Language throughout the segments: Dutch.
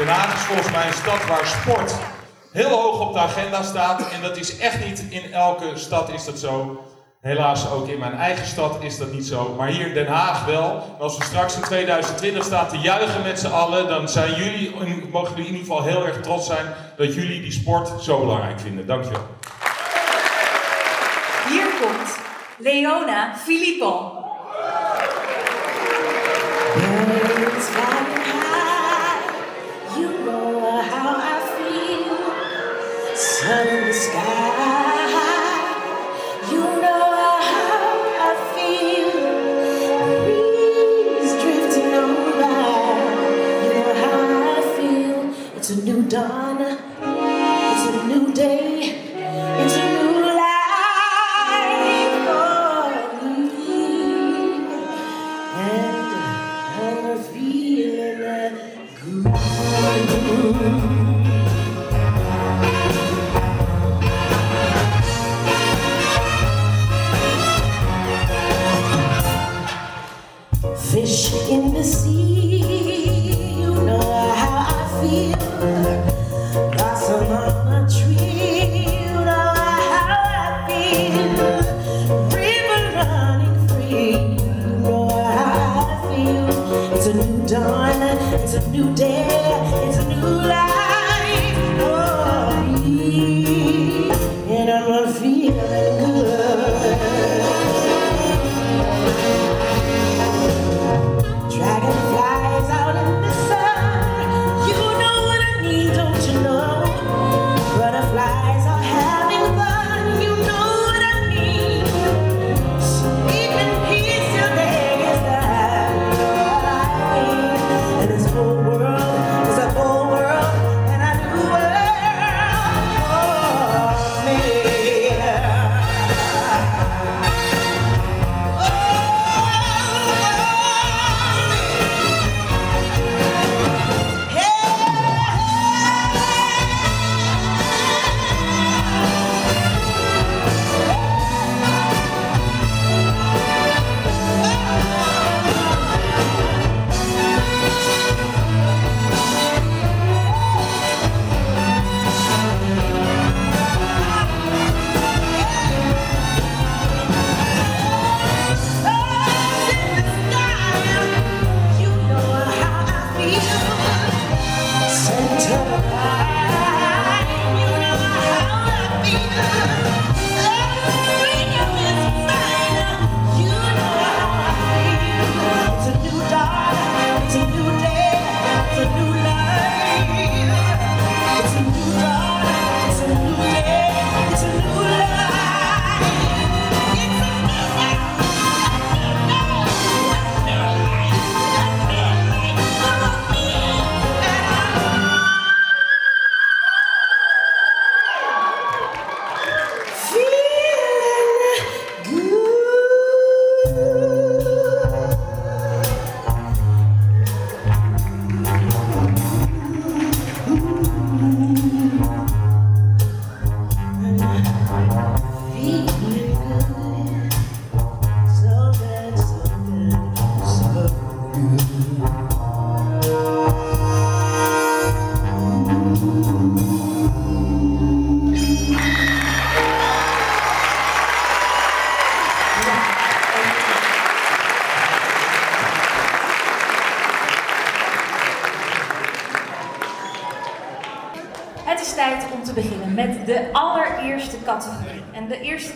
Den Haag is volgens mij een stad waar sport heel hoog op de agenda staat. En dat is echt niet in elke stad is dat zo. Helaas ook in mijn eigen stad is dat niet zo. Maar hier in Den Haag wel. En als we straks in 2020 staan te juichen met z'n allen, dan zijn jullie, mogen jullie in ieder geval heel erg trots zijn dat jullie die sport zo belangrijk vinden. Dankjewel. Hier komt Leona Filippo. Sun in the sky. In the sea,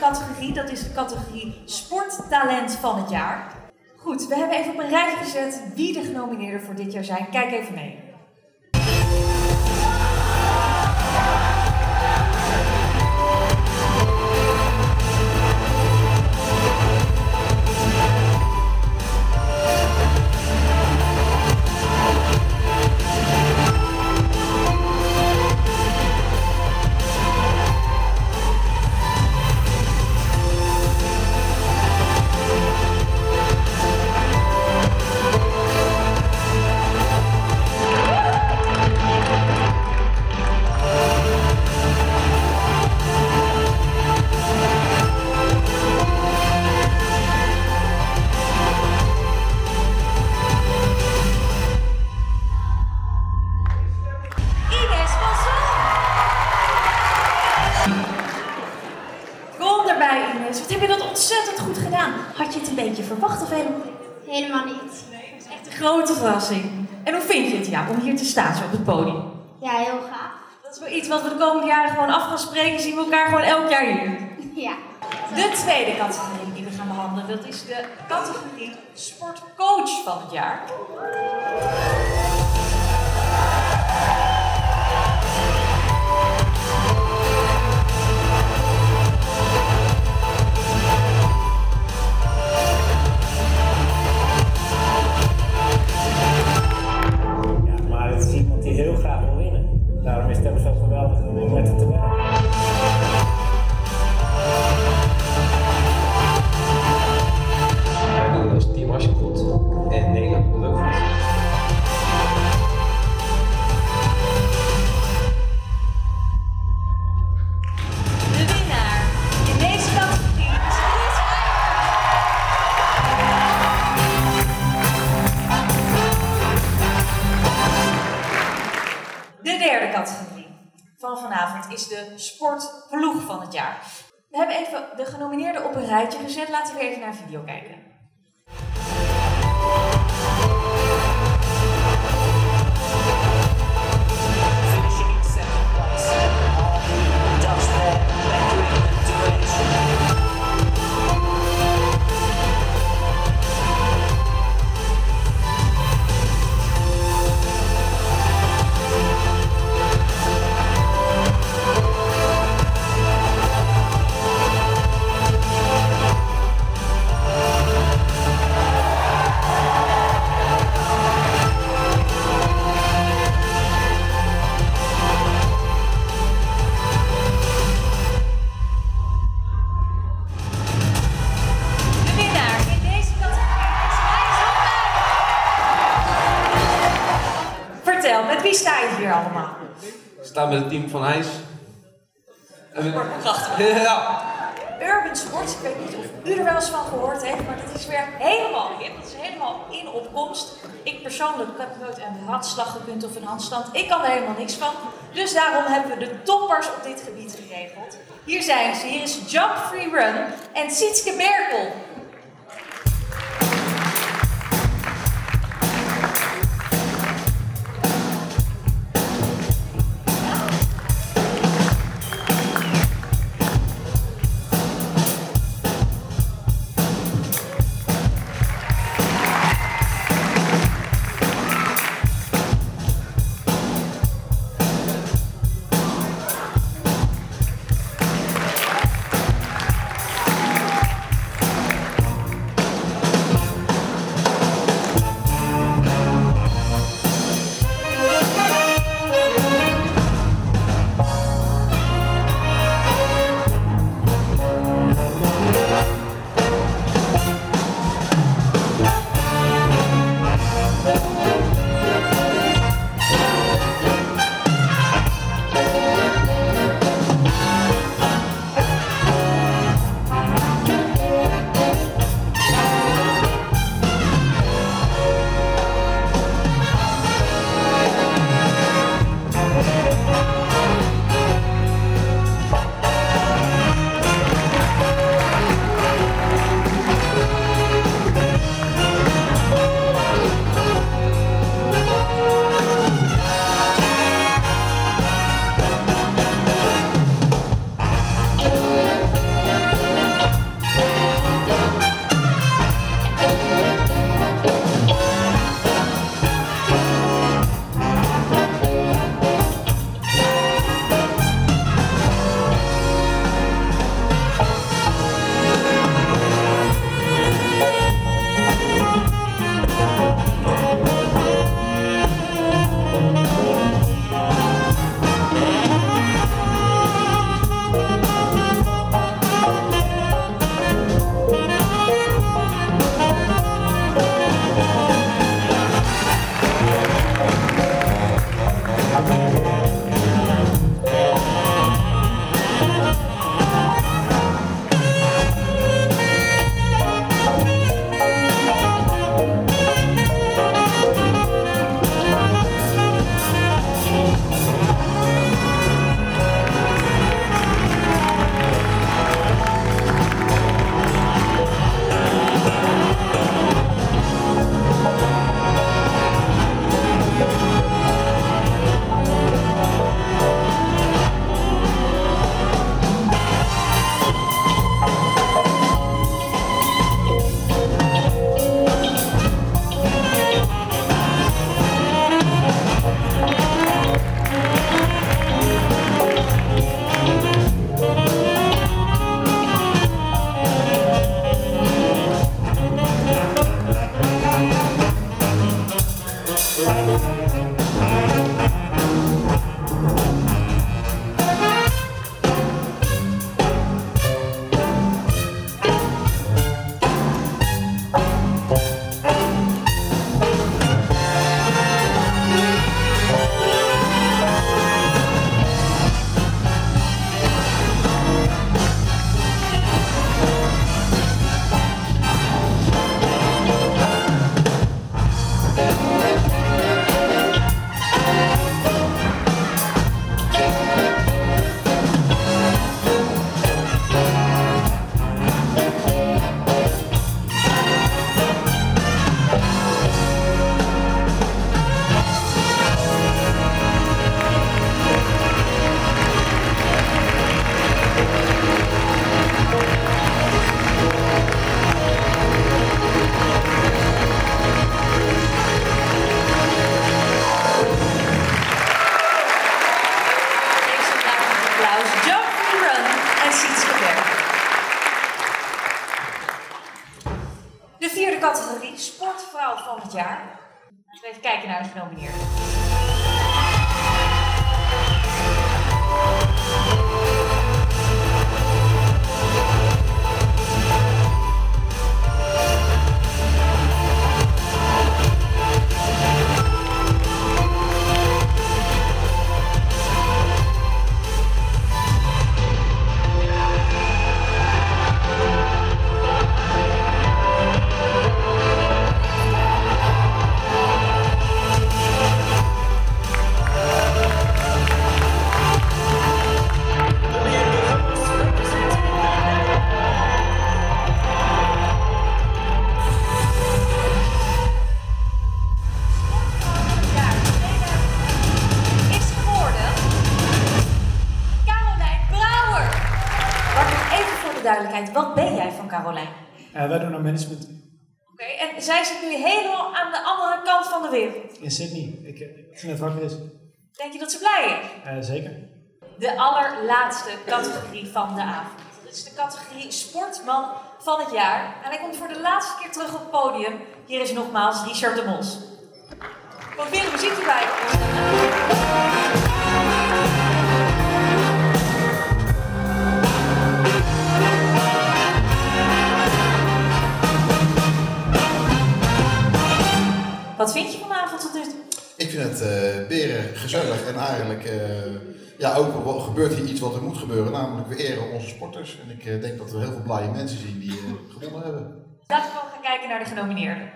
categorie, dat is de categorie Sporttalent van het jaar. Goed, we hebben even op een rijtje gezet wie de genomineerden voor dit jaar zijn. Kijk even mee. Om hier te staan zo op het podium? Ja, heel gaaf. Dat is wel iets wat we de komende jaren gewoon af gaan spreken. Zien we elkaar gewoon elk jaar hier. Ja. De tweede categorie die we gaan behandelen, dat is de categorie sportcoach van het jaar. Vanavond is de sportploeg van het jaar. We hebben even de genomineerden op een rijtje gezet. Laten we even naar een video kijken. Ik weet niet of u er wel eens van gehoord heeft, maar dat is weer helemaal hip. Dat is helemaal in opkomst. Ik persoonlijk heb nooit een hartslag gekund of een handstand. Ik kan er helemaal niks van. Dus daarom hebben we de toppers op dit gebied geregeld. Hier zijn ze. Hier is Jump Free Run en Sietske Merkel. applaus Joffrey Run en Sietse Berg. De vierde categorie, sportvrouw van het jaar. We even kijken naar de genomineerden. Management Oké, en zij zit nu helemaal aan de andere kant van de wereld. in Sydney. Ik, eh, ik vind het wakker is. Denk je dat ze blij is? Eh, zeker. De allerlaatste categorie van de avond. Dat is de categorie Sportman van het jaar. En hij komt voor de laatste keer terug op het podium. Hier is nogmaals Richard de Mos. Een muziek erbij. Wat vind je vanavond tot nu toe? Ik vind het eh beren gezellig en eigenlijk, eh, ja, ook gebeurt hier iets wat er moet gebeuren, namelijk we eren onze sporters. En ik eh, denk dat we heel veel blije mensen zien die gewonnen hebben. Laten we gewoon gaan kijken naar de genomineerden.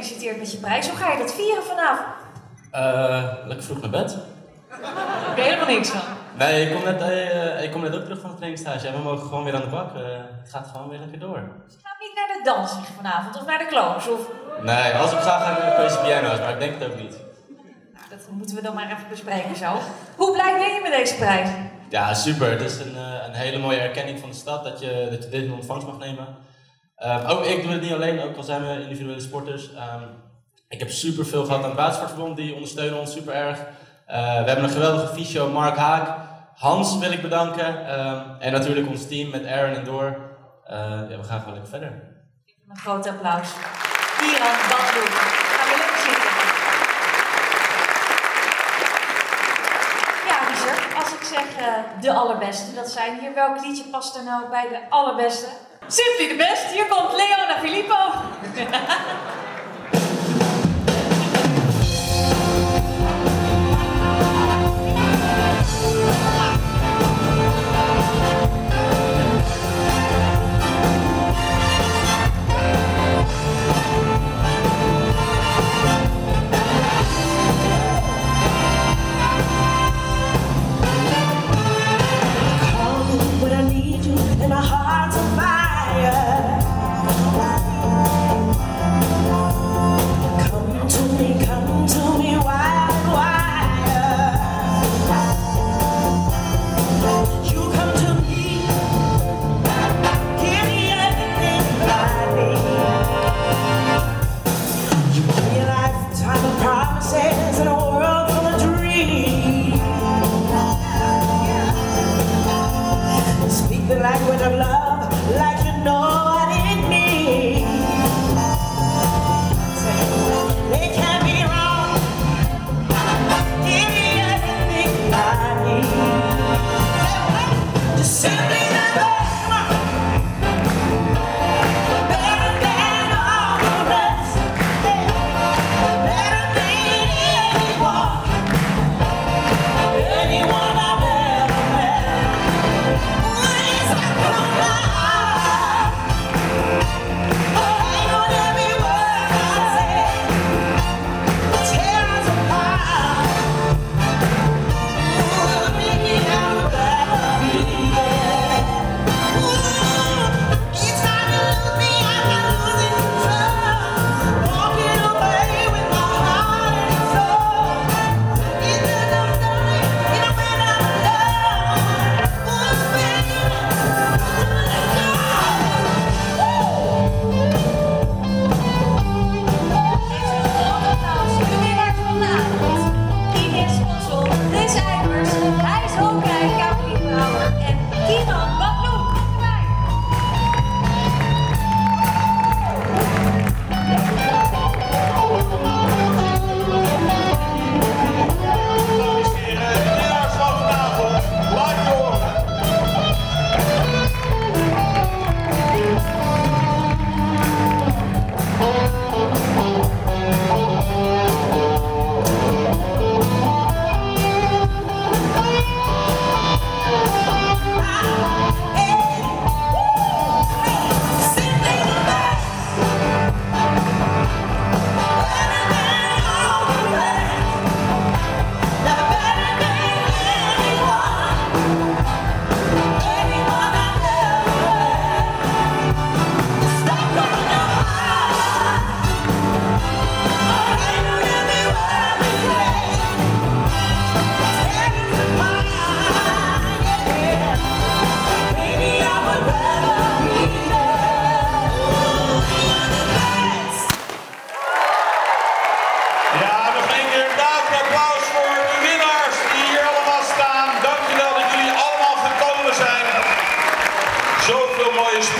Gefeliciteerd met je prijs. Hoe ga je dat vieren vanavond? Eh, lekker vroeg naar bed. Ik weet helemaal niks van. Nee, ik kom net, eh, ik kom net ook terug van het trainingstage en we mogen gewoon weer aan de bak. Eh, het gaat gewoon weer lekker door. Ga niet naar de dans vanavond of naar de clowns? Of... Nee, als ik ga, ga ik naar de Piano's, maar ik denk het ook niet. Nou, dat moeten we dan maar even bespreken zo. Hoe blij ben je met deze prijs? Ja, super. Het is een, eh, een hele mooie erkenning van de stad dat je, dat je dit in ontvangst mag nemen. Ehm, ook ik doe het niet alleen, ook al zijn we individuele sporters. Ehm, ik heb super veel gehad aan het watersportverbond, die ondersteunen ons super erg. Eh, we hebben een geweldige fysio, Mark Haak. Hans wil ik bedanken. Ehm, en natuurlijk ons team met Aaron en Door. Eh, ja, we gaan gewoon lekker verder. Een groot applaus. Kieran Badloe. Ga weer lekker zitten. Ja, Richard, als ik zeg eh, de allerbeste, dat zijn hier. Welk liedje past er nou bij de allerbeste? Simply the best. Hier komt Leona Filippo. language of love, like you know. partido.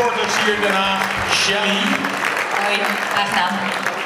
sportler sier denne Chérie. Oi, der